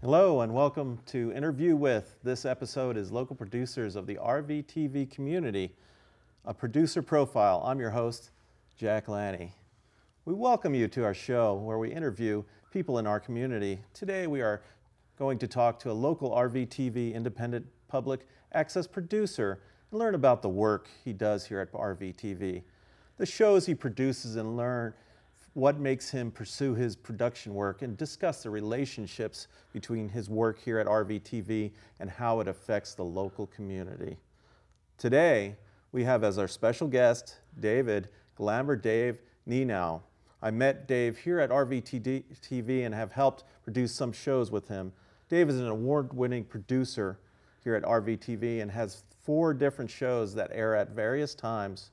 Hello and welcome to Interview With. This episode is local producers of the RVTV community, a producer profile. I'm your host, Jack Lanni. We welcome you to our show where we interview people in our community. Today we are going to talk to a local RVTV independent public access producer and learn about the work he does here at RVTV, the shows he produces and learn what makes him pursue his production work and discuss the relationships between his work here at RVTV and how it affects the local community. Today, we have as our special guest David Glamour Dave Nienow. I met Dave here at RVTV and have helped produce some shows with him. Dave is an award-winning producer here at RVTV and has four different shows that air at various times.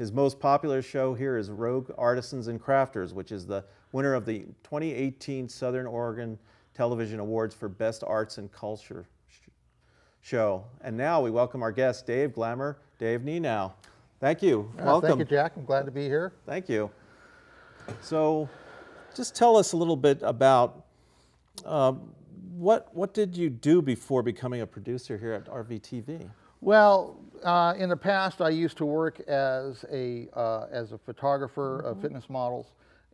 His most popular show here is Rogue Artisans and Crafters, which is the winner of the 2018 Southern Oregon Television Awards for Best Arts and Culture show. And now we welcome our guest, Dave Glamour, Dave Nienow. Thank you. Uh, welcome. Thank you, Jack. I'm glad to be here. Thank you. So, just tell us a little bit about um, what what did you do before becoming a producer here at RVTV? Well, uh, in the past, I used to work as a uh, as a photographer mm -hmm. of mm-hmm. fitness models,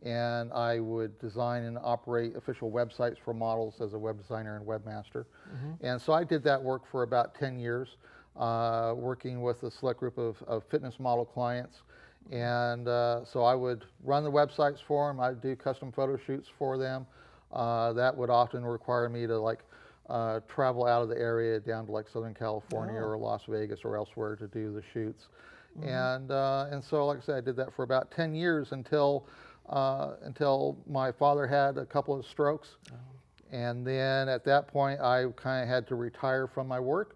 and I would design and operate official websites for models as a web designer and webmaster. Mm -hmm. And so I did that work for about 10 years, uh, working with a select group of, of fitness model clients. And uh, so I would run the websites for them. I'd do custom photo shoots for them. Uh, that would often require me to like uh, travel out of the area down to like Southern California oh. or Las Vegas or elsewhere to do the shoots. Mm -hmm. And, uh, and so, like I said, I did that for about 10 years until, uh, until my father had a couple of strokes. Oh. And then at that point, I kind of had to retire from my work.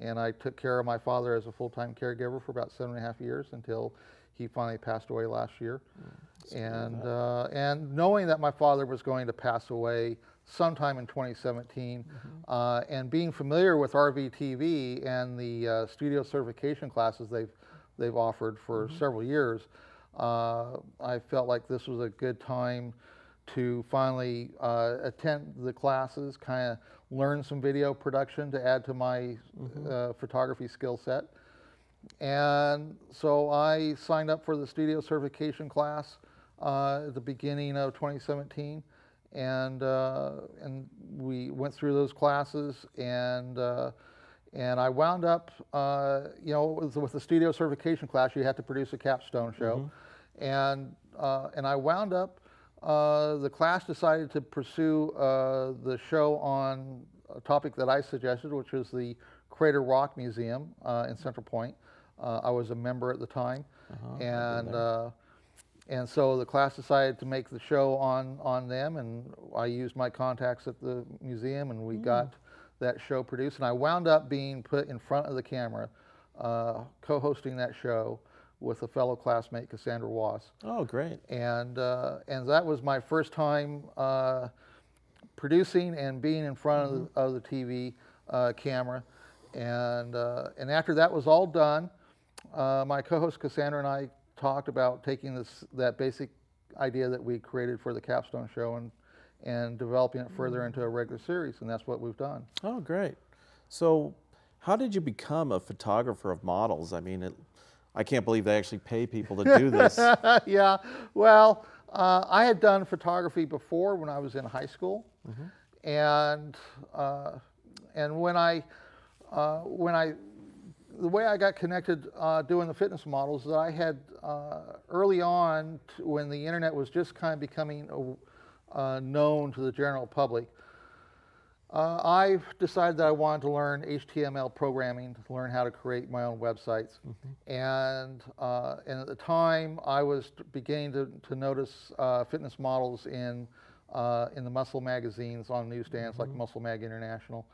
And I took care of my father as a full-time caregiver for about seven and a half years until he finally passed away last year. Mm, and, uh, and knowing that my father was going to pass away sometime in 2017, mm -hmm. uh, and being familiar with RVTV and the uh, studio certification classes they've, they've offered for mm -hmm. several years, uh, I felt like this was a good time to finally uh, attend the classes, kind of learn some video production to add to my mm -hmm. photography skill set. And so I signed up for the studio certification class uh, at the beginning of 2017. And, uh, and we went through those classes and, uh, and I wound up, uh, you know, with, with, the studio certification class, you had to produce a capstone show. Mm -hmm. And, uh, and I wound up, uh, the class decided to pursue the show on a topic that I suggested, which was the Crater Rock Museum in Central Point. Uh, I was a member at the time, uh-huh, and uh, and so the class decided to make the show on on them, and I used my contacts at the museum, and we mm. got that show produced. And I wound up being put in front of the camera, uh, co-hosting that show with a fellow classmate, Cassandra wass Oh, great! And uh, and that was my first time uh, producing and being in front mm-hmm. of, the, of, the, TV uh, camera. And, uh, and after that was all done, uh, my co-host Cassandra and I talked about taking this that basic idea that we created for the capstone show and and developing it further into a regular series, and that's what we've done. Oh, great! So, how did you become a photographer of models? I mean, it, I can't believe they actually pay people to do this. yeah, well, uh, I had done photography before when I was in high school, mm -hmm. and uh, and when I uh, when I the way I got connected uh, doing the fitness models that I had uh, early on when the internet was just kind of becoming uh, known to the general public. Uh, I decided that I wanted to learn HTML programming to learn how to create my own websites. Mm -hmm. And, uh, and at the time, I was beginning to, to notice uh, fitness models in, in the muscle magazines on newsstands mm -hmm. like Muscle Mag International.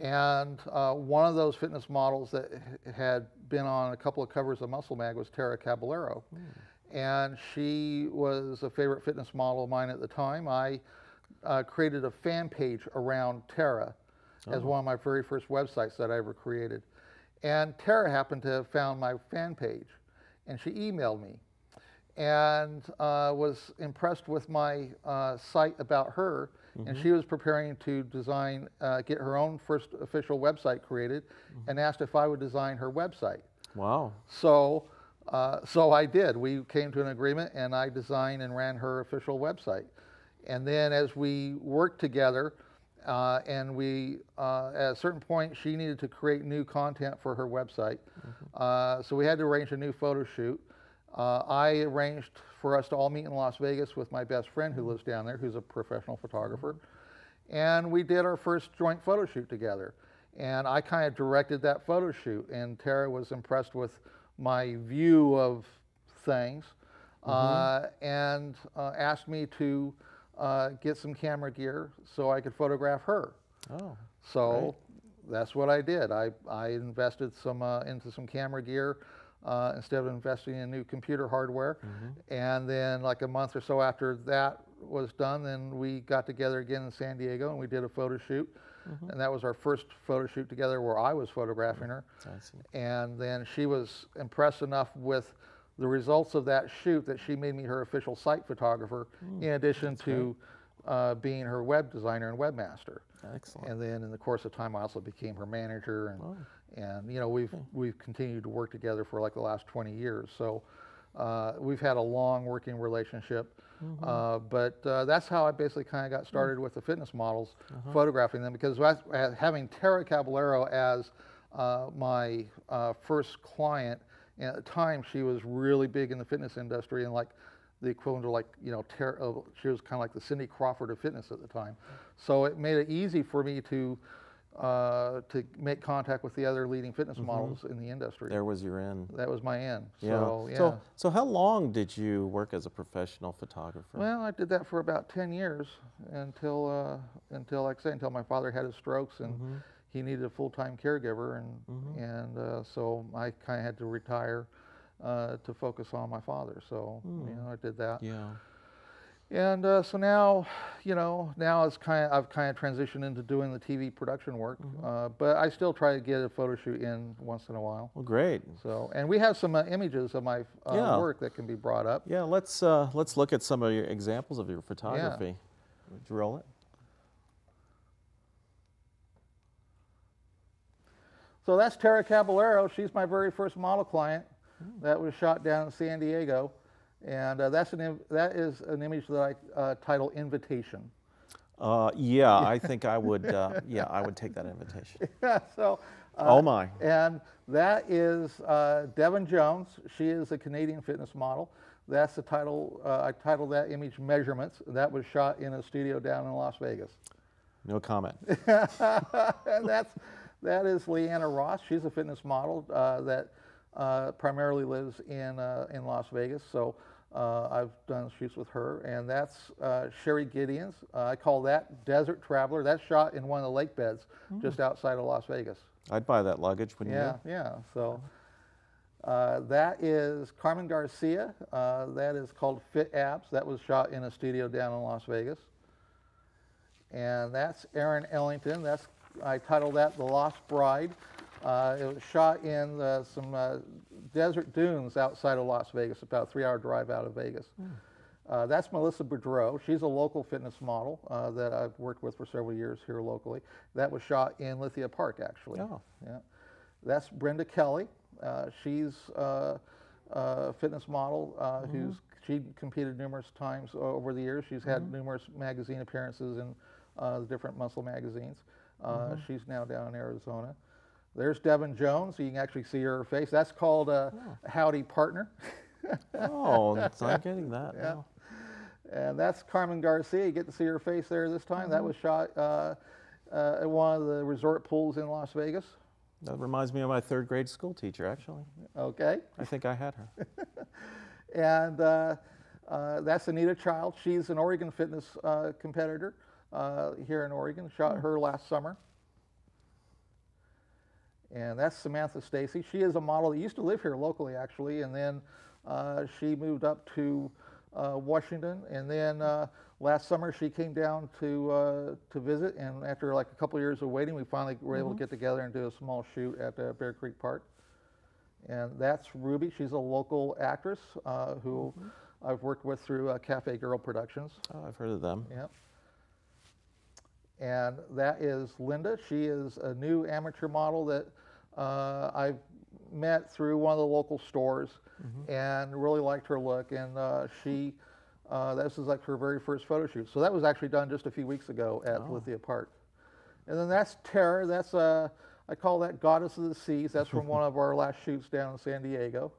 And uh, one of those fitness models that had been on a couple of covers of Muscle Mag was Tara Caballero. Mm. And she was a favorite fitness model of mine at the time. I uh, created a fan page around Tara oh. as one of my very first websites that I ever created. And Tara happened to have found my fan page, and she emailed me and uh, was impressed with my uh, site about her and she was preparing to design, uh, get her own first official website created, and asked if I would design her website. Wow. So, uh, so I did. We came to an agreement, and I designed and ran her official website. And then as we worked together, uh, and we, uh, at a certain point, she needed to create new content for her website. Uh, so we had to arrange a new photo shoot. Uh, I arranged for us to all meet in Las Vegas with my best friend who lives down there, who's a professional photographer. And we did our first joint photo shoot together. And I kind of directed that photo shoot. And Tara was impressed with my view of things uh, and uh, asked me to uh, get some camera gear so I could photograph her. Oh. So that's what I did. I, I invested some uh, into some camera gear uh, instead of investing in new computer hardware. And then, like a month or so after that was done, then we got together again in San Diego and we did a photo shoot. And that was our first photo shoot together where I was photographing her. I. And then she was impressed enough with the results of that shoot that she made me her official site photographer, in addition to uh, being her web designer and webmaster. Excellent. And then in the course of time, I also became her manager, and and you know we've we've continued to work together for like the last 20 years. So uh, we've had a long working relationship. Uh, but uh, that's how I basically kind of got started with the fitness models, photographing them because I, having Tara Caballero as uh, my uh, first client, and at the time she was really big in the fitness industry and like the equivalent of like you know Tara, uh, she was kind of like the Cindy Crawford of fitness at the time. So it made it easy for me to uh, to make contact with the other leading fitness models in the industry. There was your end. That was my end. Yeah. So yeah. So, so how long did you work as a professional photographer? Well, I did that for about 10 years until, uh, until like I say, until my father had his strokes and Mm-hmm. he needed a full-time caregiver, and and uh, so I kind of had to retire uh, to focus on my father. So you know, I did that, yeah. And uh, so now, you know, now it's kind of I've kind of transitioned into doing the TV production work, Mm-hmm. uh, but I still try to get a photo shoot in once in a while. Well, great. So, and we have some uh, images of my uh, Yeah. work that can be brought up. Yeah. Let's uh, let's look at some of your examples of your photography. You roll it? So that's Tara Caballero. She's my very first model client. That was shot down in San Diego, and uh, that's an im- that is an image that I uh, title "Invitation." Uh, yeah, I think I would. Uh, yeah, I would take that invitation. so, uh, oh my. and that is uh, Devon Jones. She is a Canadian fitness model. That's the title. Uh, I titled that image "Measurements." That was shot in a studio down in Las Vegas. No comment. and that's that is Leanna Ross. She's a fitness model uh, that uh, primarily lives in uh, in Las Vegas. So uh, I've done shoots with her, and that's uh, Sherry Gideons. Uh, I call that Desert Traveler. That's shot in one of the lake beds just outside of Las Vegas. I'd buy that luggage, wouldn't Yeah, yeah. So uh, that is Carmen Garcia. Uh, that is called Fit Abs. That was shot in a studio down in Las Vegas. And that's Erin Ellington. That's I titled that The Lost Bride. Uh, it was shot in uh, some uh, desert dunes outside of Las Vegas, about a three-hour drive out of Vegas. Uh, that's Melissa Boudreau. She's a local fitness model uh, that I've worked with for several years here locally. That was shot in Lithia Park, actually. Oh. Yeah. That's Brenda Kelly. Uh, she's uh, a fitness model uh, who's she competed numerous times over the years. She's had numerous magazine appearances in uh, the different muscle magazines. Uh, She's now down in Arizona. There's Devin Jones. You can actually see her face. That's called a Howdy Partner. Oh, it's- I'm getting that. Yeah. now. And that's Carmen Garcia. You get to see her face there this time. That was shot uh, uh, at one of the resort pools in Las Vegas. That reminds me of my third grade school teacher, actually. Okay. I think I had her. And uh, uh, that's Anita Child. She's an Oregon fitness uh, competitor uh, here in Oregon. Shot her last summer. And that's Samantha Stacy. She is a model that used to live here locally, actually, and then uh, she moved up to uh, Washington. And then uh, last summer she came down to uh, to visit. And after like a couple years of waiting, we finally were able to get together and do a small shoot at uh, Bear Creek Park. And that's Ruby. She's a local actress uh, who I've worked with through uh, Cafe Girl Productions. Oh, I've heard of them. Yep. And that is Linda. She is a new amateur model that uh, I've met through one of the local stores and really liked her look. And uh, she, uh, this is like her very first photo shoot. So that was actually done just a few weeks ago at Lithia Park. And then that's Tara. That's uh, I call that Goddess of the Seas. That's from one of our last shoots down in San Diego.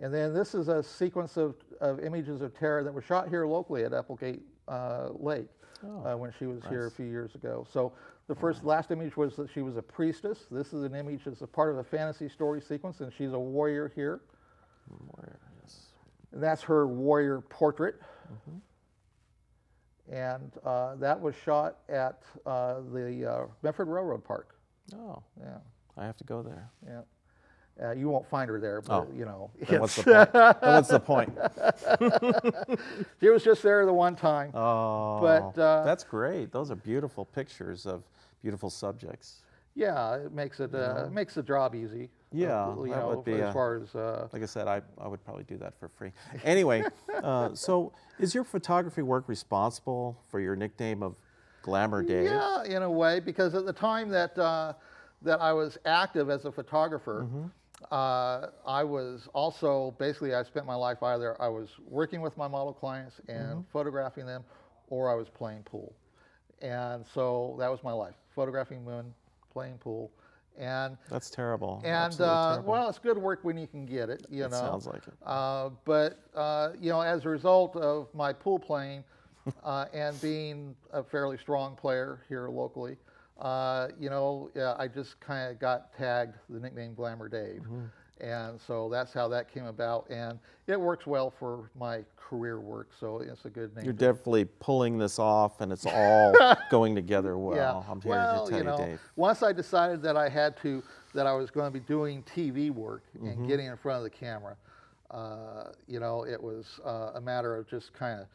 And then this is a sequence of, of images of Tara that were shot here locally at Applegate uh, Lake uh, when she was here a few years ago. So the first, last image was that she was a priestess. This is an image that's a part of a fantasy story sequence, and she's a warrior here. Warrior, yes. And that's her warrior portrait. And uh, that was shot at uh, the uh, Medford Railroad Park. Oh, Yeah, I have to go there. yeah. Uh, you won't find her there, but Oh. you know. What's the point? What's the point? she was just there the one time. Oh, uh, that's great. Those are beautiful pictures of beautiful subjects. Yeah, it makes it uh, it makes the job easy. uh, Yeah, you that know, would be as a- far as uh, Like I said, I, I would probably do that for free. Anyway, uh, so is your photography work responsible for your nickname of Glamour Dave? Yeah, in a way, because at the time that uh, that I was active as a photographer, Mm-hmm. Uh, I was also basically I spent my life either I was working with my model clients and Mm-hmm. photographing them, or I was playing pool, and so that was my life: photographing women, playing pool, and That's terrible. and uh, terrible. well, it's good work when you can get it, you It know. sounds like it. Uh, but uh, you know, as a result of my pool playing uh, and being a fairly strong player here locally, uh, you know, yeah, I just kind of got tagged the nickname Glamour Dave, and so that's how that came about. And it works well for my career work, so it's a good name. You're definitely pulling this off, and it's all going together well. I'm here well, to tell you you, know, Dave. once I decided that I had to, that I was going to be doing TV work Mm-hmm. and getting in front of the camera, uh, you know, it was uh, a matter of just kind of,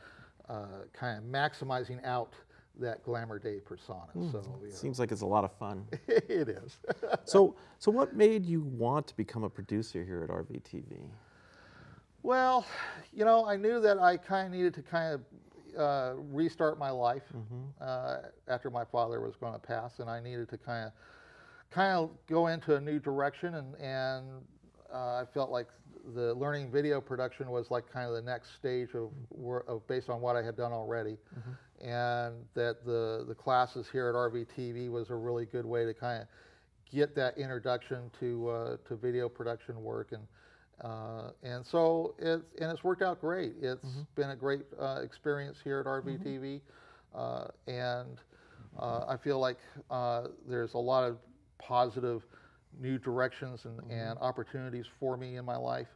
uh, kind of maximizing out that glamour Dave persona. Hmm. So yeah, Seems like it's a lot of fun. it is. so, so what made you want to become a producer here at RVTV? Well, you know, I knew that I kind of needed to kind of uh, restart my life uh, after my father was going to pass, and I needed to kind of kind of go into a new direction, and and uh, I felt like the learning video production was like kind of the next stage of, of based on what I had done already, and that the the classes here at RVTV was a really good way to kind of get that introduction to uh, to video production work. And uh, and so it's and it's worked out great. It's been a great uh, experience here at RVTV, uh, and uh, I feel like uh, there's a lot of positive new directions and, and opportunities for me in my life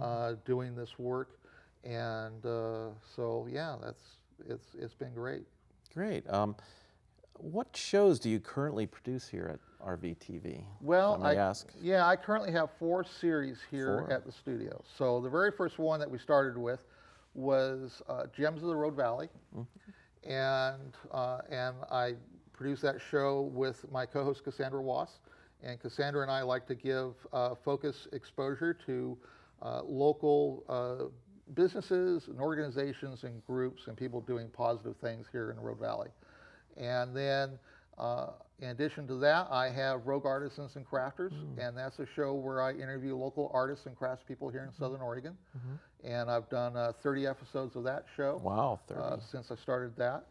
uh, doing this work, and uh, so yeah, that's it's it's been great. Great. Um, what shows do you currently produce here at RVTV? Well, I ask. yeah, I currently have four series here Four. at the studio. So the very first one that we started with was uh, Gems of the Rogue Valley, Mm-hmm. and uh, and I produced that show with my co-host Cassandra Wass, and Cassandra and I like to give uh, focus exposure to uh, local. Uh, businesses and organizations and groups and people doing positive things here in the Rogue Valley. And then, uh, in addition to that, I have Rogue Artisans and Crafters, and that's a show where I interview local artists and craftspeople here in Southern Oregon. And I've done uh, 30 episodes of that show Wow, 30. uh, since I started that.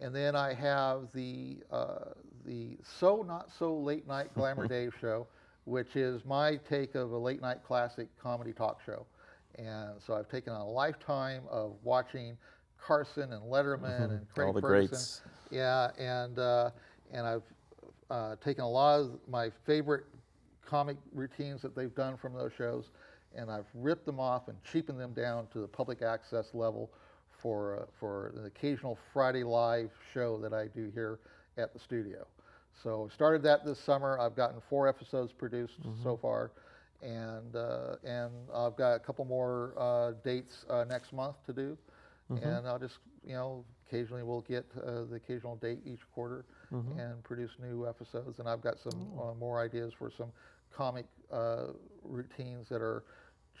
And then I have the uh, the so not so late night Glamour Dave show, which is my take of a late night classic comedy talk show. And so I've taken a lifetime of watching Carson and Letterman and Craig All the Ferguson. greats. Yeah, and uh, and I've uh, taken a lot of my favorite comic routines that they've done from those shows, and I've ripped them off and cheapened them down to the public access level for uh, for an occasional Friday live show that I do here at the studio. So started that this summer. I've gotten four episodes produced so far, and uh, and I've got a couple more uh, dates uh, next month to do, and I'll just you know occasionally we'll get uh, the occasional date each quarter and produce new episodes. And I've got some uh, more ideas for some comic uh, routines that are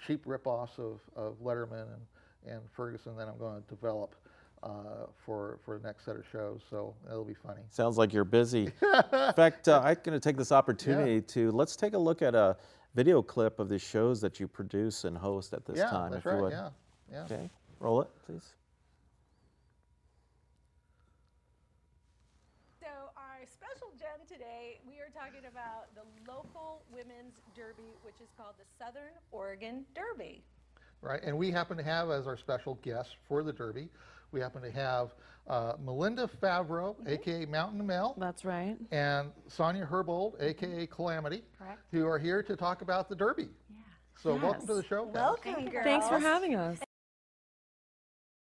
cheap ripoffs of, of Letterman and, and Ferguson that I'm going to develop uh, for for the next set of shows. So it'll be funny. Sounds like you're busy. In fact, uh, I'm going to take this opportunity to let's take a look at a video clip of the shows that you produce and host at this yeah, time, that's if you right. would. Yeah, yeah. Okay, roll it, please. So our special gem today, we are talking about the local women's derby, which is called the Southern Oregon Derby. Right, and we happen to have as our special guest for the Derby, we happen to have uh, Melinda Favreau, aka Mountain Mel, That's right. and Sonia Herbold, aka Calamity, Correct. who are here to talk about the Derby. Yeah. So welcome to the Yes. show. guys. Welcome, girls. Thanks for having us.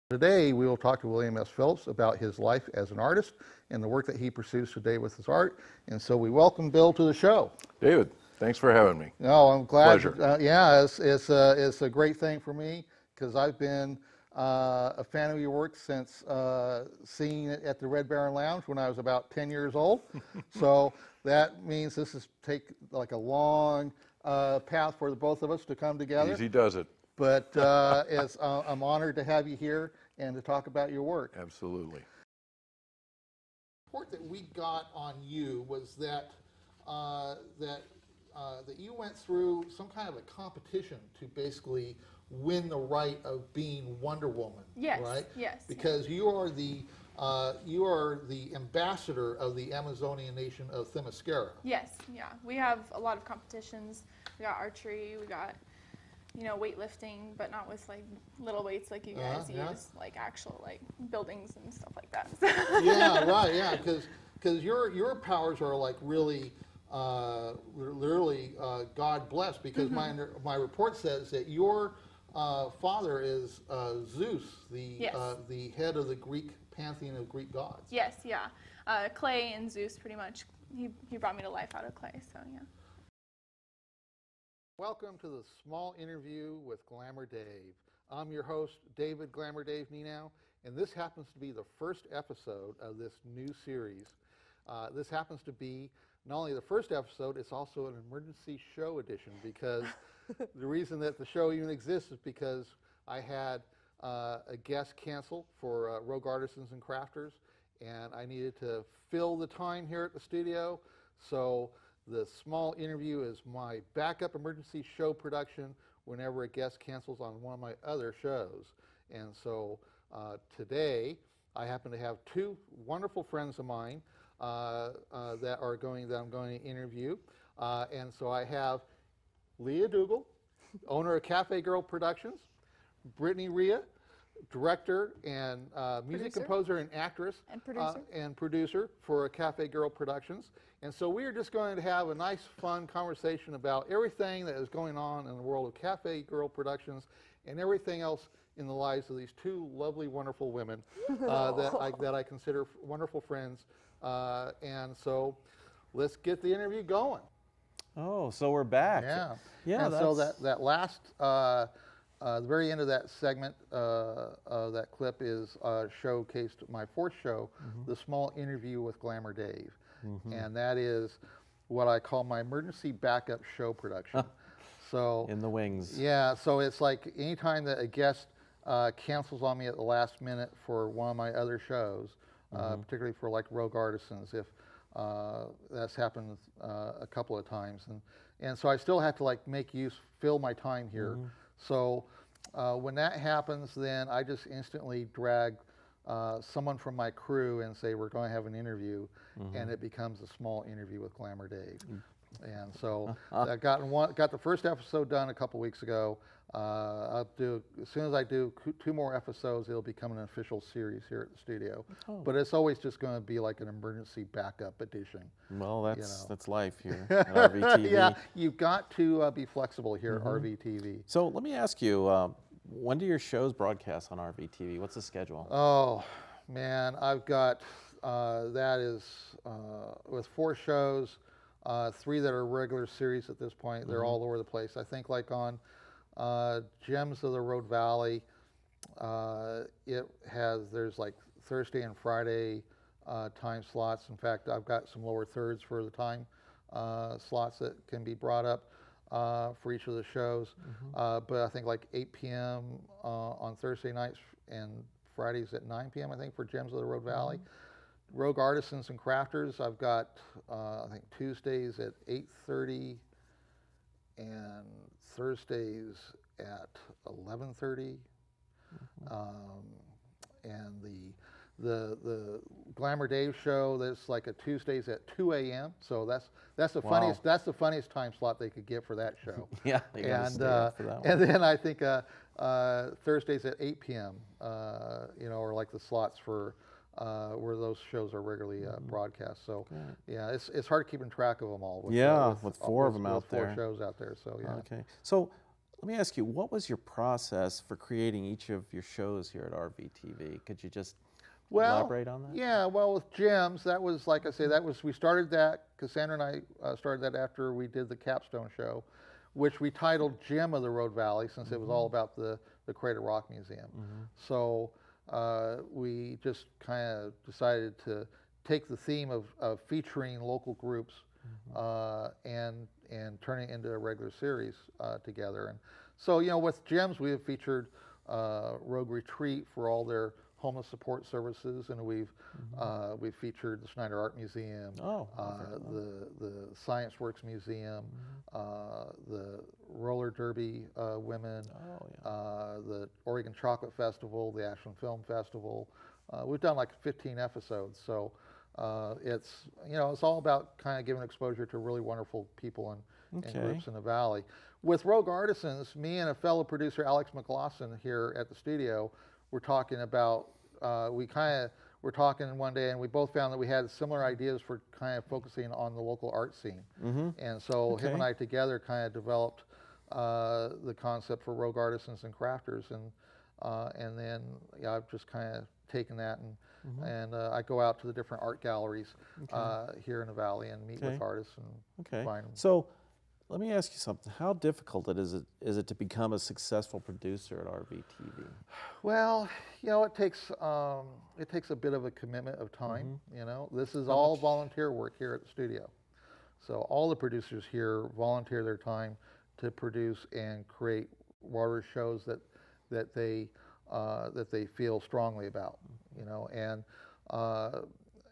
Today, we will talk to William S. Phillips about his life as an artist and the work that he pursues today with his art. And so we welcome Bill to the show. David, thanks for having me. No, I'm glad. Pleasure. Uh, yeah, it's, it's, a, it's a great thing for me because I've been uh, a fan of your work since uh, seeing it at the Red Baron Lounge when I was about 10 years old. so that means this is take like a long uh, path for the both of us to come together. Easy does it. But uh, it's, uh, I'm honored to have you here and to talk about your work. Absolutely. report that we got on you was that uh, that uh, that you went through some kind of a competition to basically win the right of being Wonder Woman. Yes, Right. yes, Because you are the uh, you are the ambassador of the Amazonian nation of Themyscira. Yes, yeah. We have a lot of competitions. We got archery, we got, you know, weightlifting, but not with like little weights like you Uh-huh, guys yeah. use, like actual like buildings and stuff like that. yeah, right. Yeah, because because your your powers are like really, uh, literally uh, God blessed. Because my Mm-hmm. my report says that your uh, father is uh, Zeus, the Yes. uh, the head of the Greek pantheon of Greek gods. yes, yeah. Uh, clay and Zeus pretty much. He, he brought me to life out of clay, so yeah. Welcome to the small interview with Glamour Dave. I'm your host, David Glamour Dave Nienow, and this happens to be the first episode of this new series. Uh, this happens to be not only the first episode, it's also an emergency show edition because the reason that the show even exists is because I had uh, a guest cancel for uh, Rogue Artisans and Crafters, and I needed to fill the time here at the studio. So the small interview is my backup emergency show production whenever a guest cancels on one of my other shows. And so uh, today, I happen to have two wonderful friends of mine that are going that I'm going to interview. Uh, and so I have Leah Dougal, owner of Cafe Girl Productions, Brittany Rhea, director and uh, music Producer. composer and actress And uh, producer. and producer for Cafe Girl Productions. And so we are just going to have a nice, fun conversation about everything that is going on in the world of Cafe Girl Productions and everything else in the lives of these two lovely, wonderful women uh, that, I, that I consider f- wonderful friends. Uh, and so let's get the interview going. Oh, so we're back. Yeah. Yeah, And so that, that last, uh, uh, the very end of that segment, uh, uh, that clip is uh, showcased my fourth show, Mm-hmm. the small interview with Glamour Dave. And that is what I call my emergency backup show production. so, In the wings. yeah, so it's like anytime that a guest uh, cancels on me at the last minute for one of my other shows, uh, particularly for like Rogue Artisans, if uh, that's happened uh, a couple of times, and and so I still have to like make use, fill my time here. So uh, when that happens, then I just instantly drag uh, someone from my crew and say we're going to have an interview, and it becomes a small interview with Glamour Dave. And so I got one, got the first episode done a couple weeks ago. Uh, I'll do as soon as I do two more episodes, it'll become an official series here at the studio. But it's always just going to be like an emergency backup edition. Well, that's know. that's life here at RVTV. yeah, you've got to uh, be flexible here Mm-hmm. at RVTV. So let me ask you, uh, when do your shows broadcast on RVTV? What's the schedule? Oh man, I've got uh, that is uh, with four shows, uh, three that are regular series at this point. They're all over the place. I think like on uh, Gems of the Rogue Valley, uh, it has there's like Thursday and Friday uh, time slots. In fact, I've got some lower thirds for the time uh, slots that can be brought up uh, for each of the shows. Uh, but I think like 8 p.m. Uh, on Thursday nights and Fridays at 9 p.m. I think for Gems of the Rogue Valley. Rogue Artisans and Crafters, I've got uh, I think Tuesdays at 8:30 and Thursdays at 11:30. Um, and the the the Glamour Dave show that's like a Tuesdays at 2 a.m. So that's that's the Wow. funniest that's the funniest time slot they could get for that show. Yeah, and uh, up for that and then I think uh, uh, Thursdays at 8 p.m. Uh, you know, or like the slots for uh, where those shows are regularly uh, Mm-hmm. broadcast. So yeah, it's it's hard keeping track of them all. With, uh, Yeah, with uh, four of them 'em with out four there. shows out there. So yeah. Okay. So let me ask you, what was your process for creating each of your shows here at RVTV? Could you just Well, elaborate on that? Yeah, well, with gems, that was like I say, that was we started that. Cassandra and I uh, started that after we did the capstone show, which we titled "Gem of the Rogue Valley" since it was all about the the Crater Rock Museum. So uh, we just kind of decided to take the theme of, of featuring local groups uh, and and turn it into a regular series uh, together. And so you know, with gems, we have featured uh, Rogue Retreat for all their homeless support services, and we've uh, we've featured the Schneider Art Museum, Oh, uh, the the Science Works Museum, uh, the Roller Derby uh, women, Oh, yeah. uh, the Oregon Chocolate Festival, the Ashland Film Festival. Uh, we've done like 15 episodes, so uh, it's you know it's all about kind of giving exposure to really wonderful people and, and groups in the valley. With Rogue Artisans, me and a fellow producer Alex McLaughlin here at the studio, we're talking about uh, we kind of were talking one day and we both found that we had similar ideas for kind of focusing on the local art scene. And so him and I together kind of developed uh, the concept for rogue artisans and crafters, and uh, and then yeah, I've just kind of taken that and Mm-hmm. and uh, I go out to the different art galleries uh, here in the valley and meet Okay. with artists and Okay. find them. So let me ask you something. How difficult it is it is it to become a successful producer at RVTV? Well, you know, it takes um, it takes a bit of a commitment of time. You know, this is all volunteer work here at the studio, so all the producers here volunteer their time to produce and create water shows that that they uh, that they feel strongly about. You know, and uh,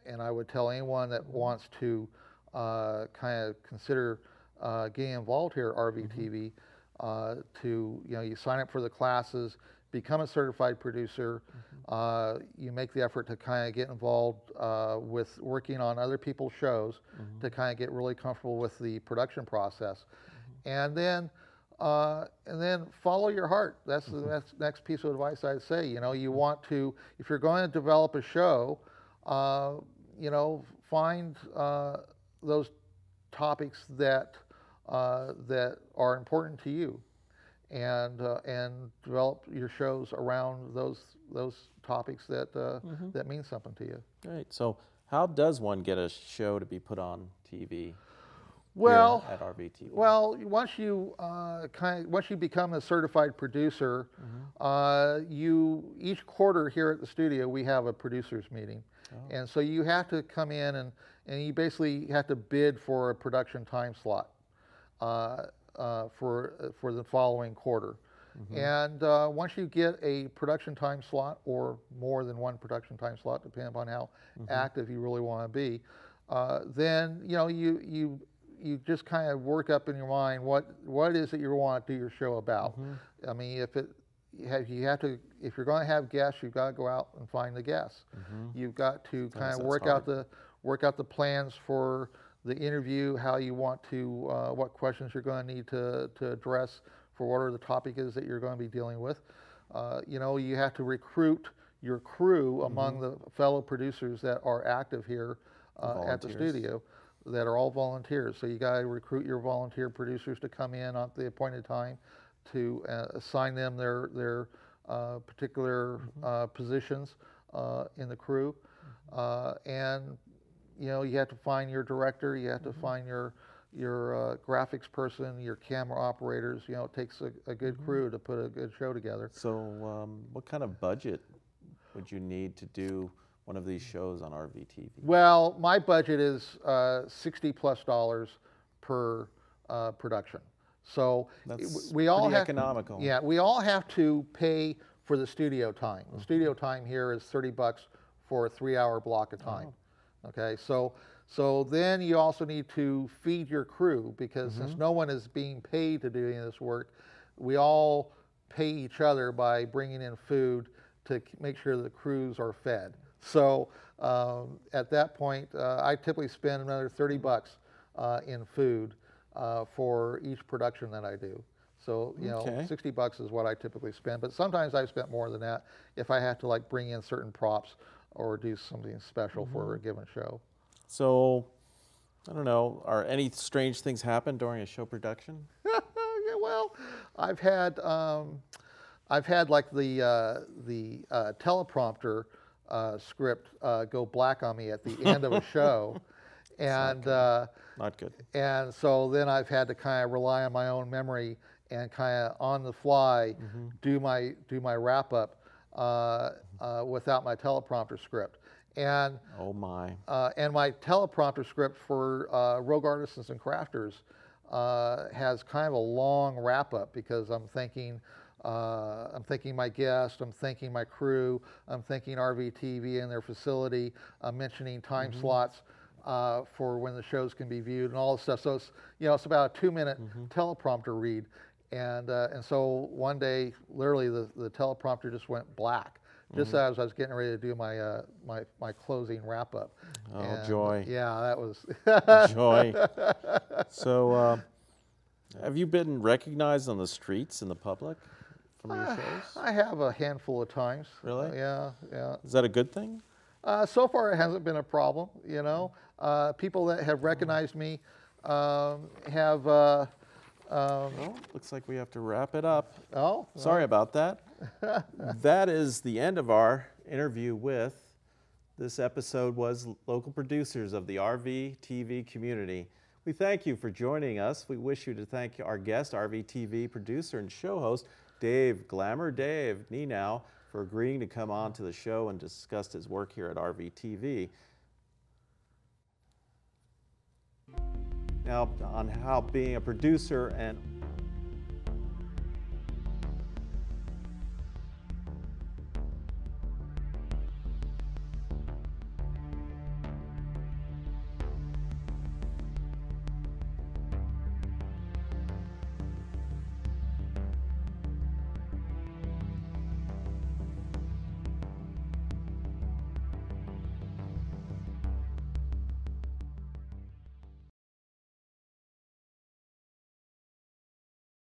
and I would tell anyone that wants to uh, kind of consider uh, getting involved here at RVTV uh, to you know you sign up for the classes, become a certified producer. Uh, you make the effort to kind of get involved uh, with working on other people's shows to kind of get really comfortable with the production process, and then. Uh, and then follow your heart. That's the next, next piece of advice I'd say. You know, you want to, if you're going to develop a show, uh, you know, find uh, those topics that uh, that are important to you, and uh, and develop your shows around those those topics that uh, that mean something to you. Great. So how does one get a show to be put on TV? Well, at RVTV. Well, once you uh, kind of, once you become a certified producer, uh, you each quarter here at the studio we have a producers meeting, and so you have to come in and and you basically have to bid for a production time slot Uh, uh, for uh, for the following quarter. And uh, once you get a production time slot, or more than one production time slot, depending upon how active you really want to be, uh, then you know you you you just kind of work up in your mind what what is it you want to do your show about. I mean, if it you have, you have to if you're going to have guests, you've got to go out and find the guests. You've got to kind of work hard. out the work out the plans for the interview, how you want to, uh, what questions you're going to need to, to address for whatever the topic is that you're going to be dealing with. Uh, you know, you have to recruit your crew among the fellow producers that are active here uh, at the studio that are all volunteers. So you got to recruit your volunteer producers to come in at the appointed time to uh, assign them their, their uh, particular uh, positions uh, in the crew. Uh, and you know, you have to find your director, you have to find your your uh, graphics person, your camera operators. You know, it takes a, a good crew to put a good show together. So um, what kind of budget would you need to do one of these shows on RVTV? Well, my budget is uh, sixty plus dollars per uh, production. So That's we all have economical. Yeah, we all have to pay for the studio time. The studio time here is 30 bucks for a three-hour block of time. Okay, so so then you also need to feed your crew because since no one is being paid to do any of this work, we all pay each other by bringing in food to make sure the crews are fed. So um, at that point, uh, I typically spend another 30 bucks uh, in food uh, for each production that I do. So you know, 60 bucks is what I typically spend. But sometimes I've spent more than that if I have to like bring in certain props or do something special for a given show. So, I don't know, are any strange things happen during a show production? yeah, well, I've had um, I've had like the uh, the uh, teleprompter uh, script uh, go black on me at the end of a show, and uh, Not good. and so then I've had to kind of rely on my own memory and kind of on the fly do my do my wrap up uh, uh, without my teleprompter script. And Oh my. uh, and my teleprompter script for uh, Rogue Artisans and Crafters uh, has kind of a long wrap up because I'm thinking, uh, I'm thinking my guest, I'm thinking my crew, I'm thinking RVTV and their facility, I'm mentioning time slots uh, for when the shows can be viewed and all this stuff. So it's you know it's about a two minute teleprompter read, and uh, and so one day literally the, the teleprompter just went black. Just as I was getting ready to do my uh, my my closing wrap up. Oh, And, joy. Yeah, that was. Joy. So, uh, have you been recognized on the streets in the public from your shows? I have a handful of times. Really? yeah, yeah. Is that a good thing? Uh, so far, it hasn't been a problem. You know, uh, people that have recognized me um, have. Uh, um, Well, looks like we have to wrap it up. oh, Sorry about that. that is the end of our interview with. This episode was local producers of the RV TV community. We thank you for joining us. We wish you to thank our guest, RV TV producer and show host, Dave Glamour Dave Nienow, for agreeing to come on to the show and discuss his work here at RV TV. Now, on how being a producer and